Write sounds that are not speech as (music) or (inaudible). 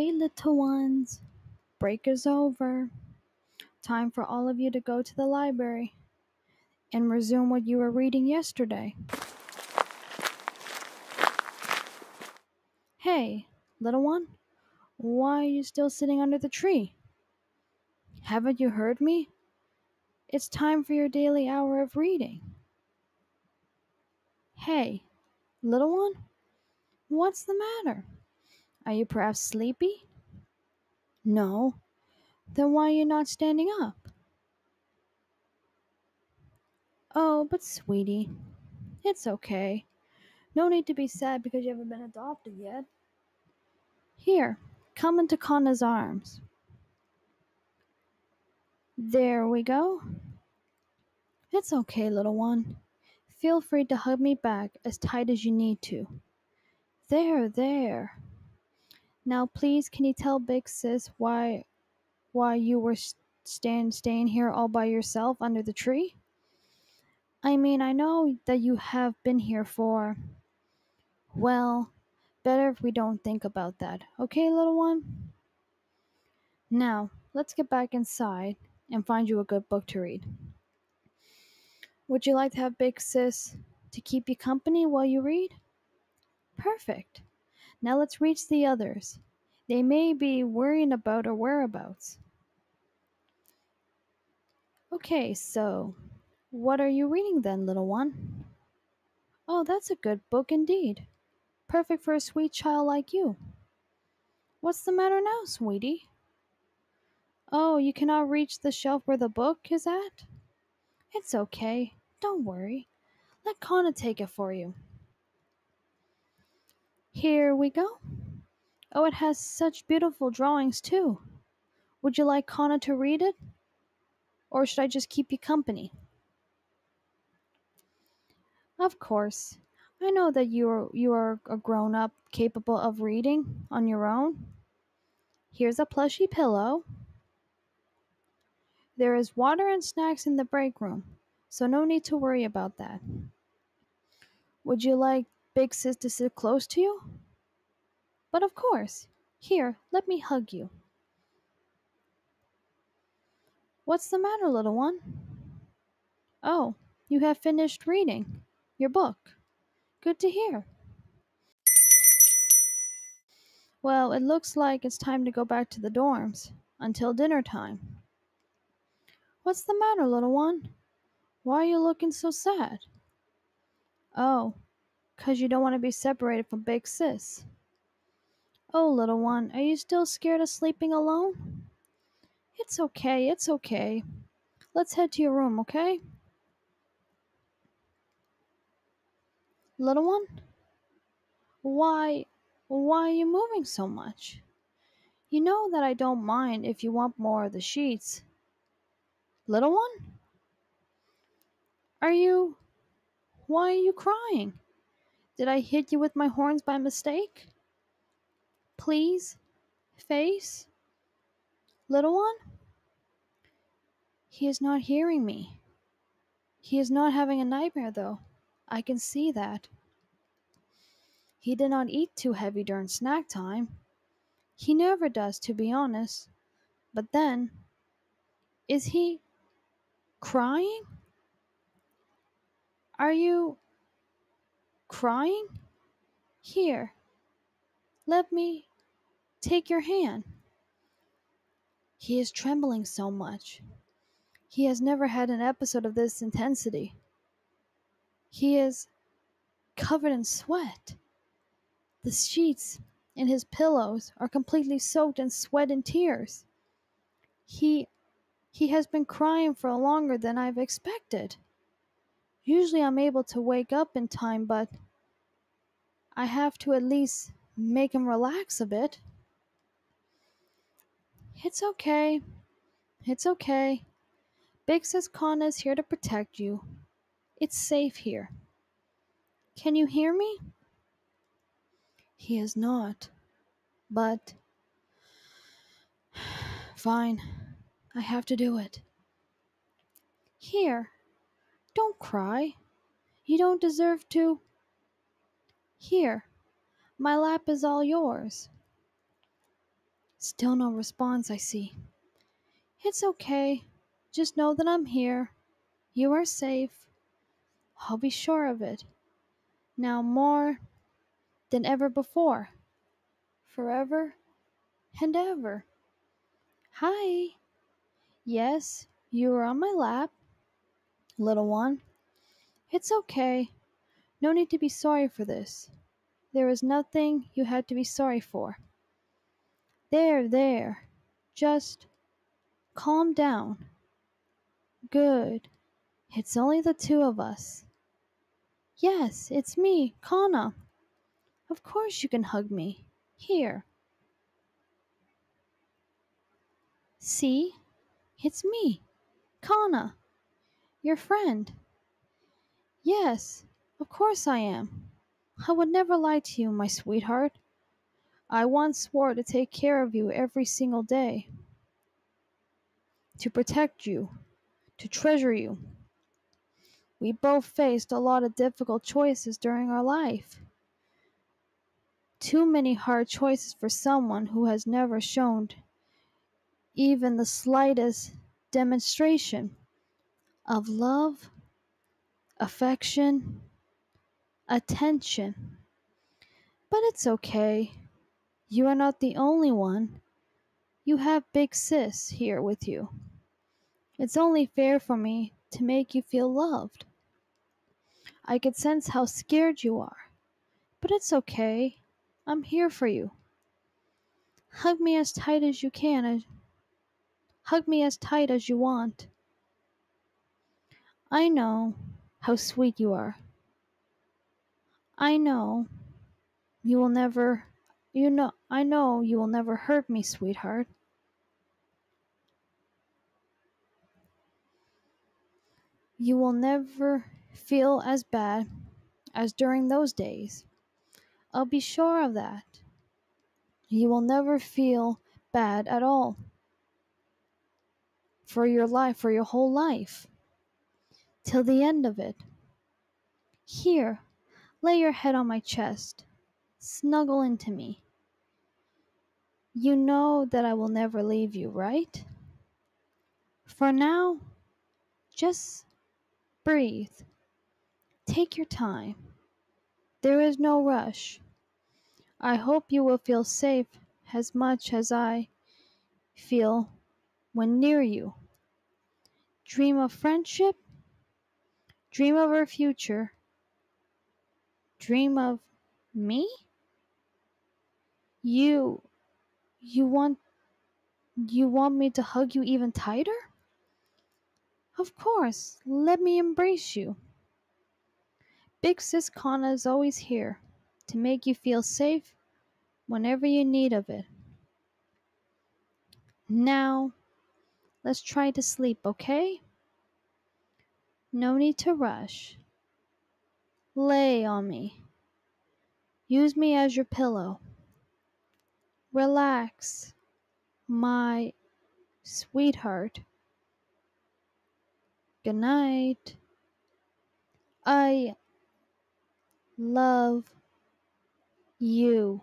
Okay, little ones, break is over. Time for all of you to go to the library and resume what you were reading yesterday. Hey, little one, why are you still sitting under the tree? Haven't you heard me? It's time for your daily hour of reading. Hey, little one, what's the matter? Are you perhaps sleepy? No. Then why are you not standing up? Oh, but sweetie, it's okay. No need to be sad because you haven't been adopted yet. Here, come into Kanna's arms. There we go. It's okay, little one. Feel free to hug me back as tight as you need to. There, there. Now, please, can you tell Big Sis why why you were stand staying here all by yourself under the tree? I mean, I know that you have been here for well, better if we don't think about that. Okay, little one? Now, let's get back inside and find you a good book to read. Would you like to have Big Sis to keep you company while you read? Perfect. Now let's reach the others. They may be worrying about our whereabouts. Okay, so what are you reading then, little one? Oh, that's a good book indeed. Perfect for a sweet child like you. What's the matter now, sweetie? Oh, you cannot reach the shelf where the book is at? It's okay. Don't worry. Let Kanna take it for you. Here we go. Oh, it has such beautiful drawings too. Would you like Kanna to read it? Or should I just keep you company? Of course. I know that you are you are a grown up capable of reading on your own. Here's a plushy pillow. There is water and snacks in the break room, so no need to worry about that. Would you like Big Sis to sit close to you? But of course. Here, let me hug you. What's the matter, little one? Oh, you have finished reading your book. Good to hear. Well, it looks like it's time to go back to the dorms until dinner time. What's the matter, little one? Why are you looking so sad? Oh, 'cause you don't want to be separated from Big Sis. Oh, little one, are you still scared of sleeping alone? It's okay, it's okay. Let's head to your room, okay? Little one? Why, why are you moving so much? You know that I don't mind if you want more of the sheets. Little one? Are you. Why are you crying? Did I hit you with my horns by mistake? Please? Face? Little one? He is not hearing me. He is not having a nightmare, though. I can see that. He did not eat too heavy during snack time. He never does, to be honest. But then, is he crying? Are you crying? Here, let me take your hand. He is trembling so much. He has never had an episode of this intensity. He is covered in sweat. The sheets and his pillows are completely soaked in sweat and tears. He he has been crying for longer than I've expected. Usually I'm able to wake up in time, but I have to at least make him relax a bit. It's okay. It's okay. Big says Kanna is here to protect you. It's safe here. Can you hear me? He is not. But. (sighs) Fine. I have to do it. Here. Don't cry. You don't deserve to. Here. My lap is all yours. Still no response, I see. It's okay. Just know that I'm here. You are safe. I'll be sure of it. Now more than ever before. Forever and ever. Hi. Yes, you are on my lap, little one. It's okay. No need to be sorry for this. There is nothing you had to be sorry for. There, there. Just calm down. Good. It's only the two of us. Yes, it's me, Kanna. Of course you can hug me. Here. See? It's me, Kanna, your friend. Yes, of course I am. I would never lie to you, my sweetheart. I once swore to take care of you every single day, to protect you, to treasure you. We both faced a lot of difficult choices during our life. Too many hard choices for someone who has never shown even the slightest demonstration of love, affection, attention. But it's okay. You are not the only one. You have Big Sis here with you. It's only fair for me to make you feel loved. I could sense how scared you are, but it's okay. I'm here for you. Hug me as tight as you can. Hug me as tight as you want. I know how sweet you are. I know you will never, you know, I know you will never hurt me, sweetheart. You will never feel as bad as during those days. I'll be sure of that. You will never feel bad at all for your life, for your whole life, till the end of it. Here, lay your head on my chest, snuggle into me. You know that I will never leave you, right? For now, just breathe. Take your time. There is no rush. I hope you will feel safe as much as I feel when near you. Dream of friendship. Dream of our future. Dream of me? You you want you want me to hug you even tighter? Of course, let me embrace you. Big Sis Kanna is always here to make you feel safe whenever you need of it. Now, let's try to sleep, okay? No need to rush. Lay on me. Use me as your pillow. Relax, my sweetheart. Good night. I love you.